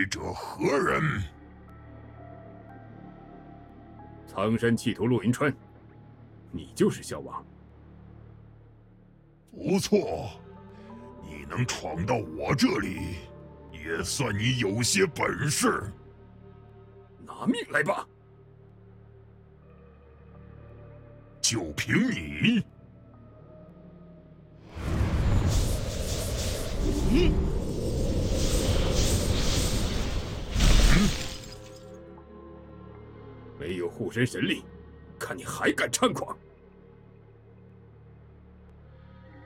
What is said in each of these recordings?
来者何人？苍山气徒陆云川，你就是萧王。不错，你能闯到我这里，也算你有些本事。拿命来吧！就凭你？嗯？没有护身神力，看你还敢猖狂！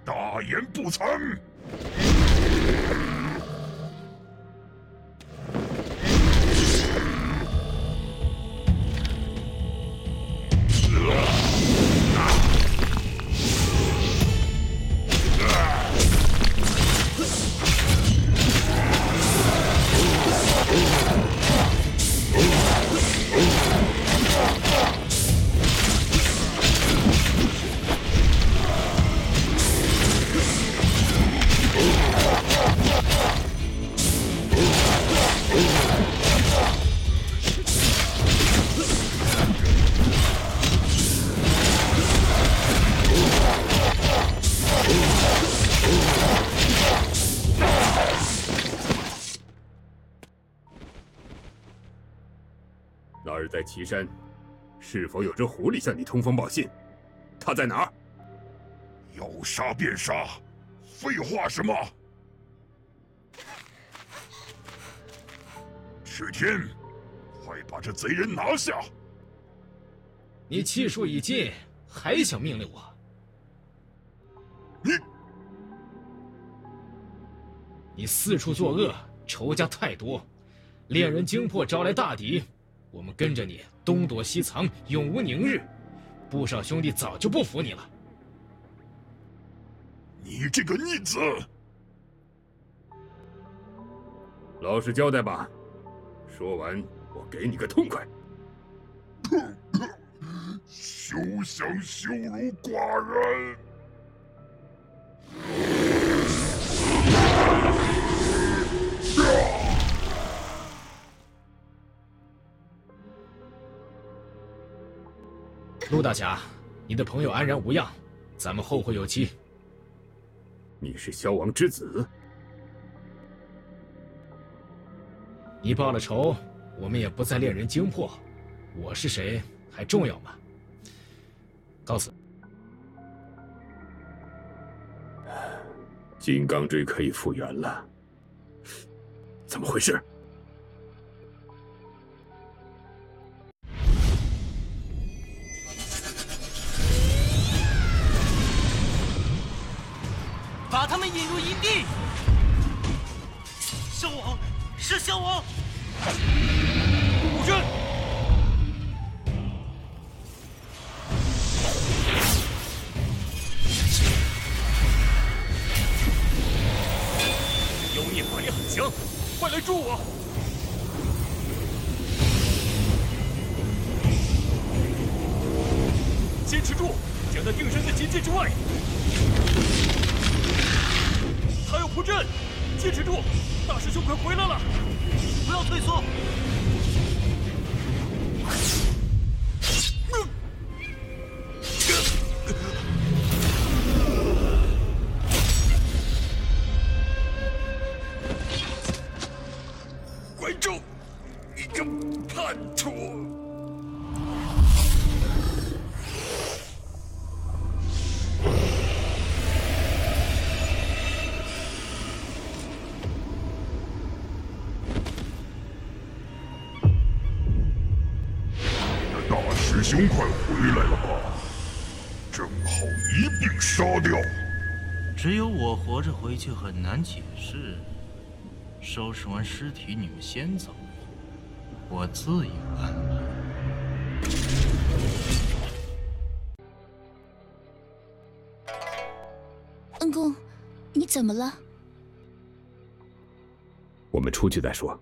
大言不惭！那儿在岐山，是否有只狐狸向你通风报信？他在哪儿？要杀便杀，废话什么？赤天，快把这贼人拿下！你气数已尽，还想命令我？你，你四处作恶，仇家太多，猎人惊破招来大敌。我们跟着你东躲西藏，永无宁日。不少兄弟早就不服你了。你这个逆子！老实交代吧，说完我给你个痛快。休想羞辱寡人！陆大侠，你的朋友安然无恙，咱们后会有期。你是萧王之子，你报了仇，我们也不再恋人惊魄。我是谁还重要吗？告辞。金刚锥可以复原了，怎么回事？他们引入营地。萧王，是萧王。武军。妖孽法力很强，快来助我！坚持住，将他定身在结界之外。他要破阵，坚持住！大师兄快回来了，不要退缩。关州，你个叛徒！兄快回来了吧？正好一并杀掉。只有我活着回去很难解释。收拾完尸体，你们先走，我自有安排。恩公，你怎么了？我们出去再说。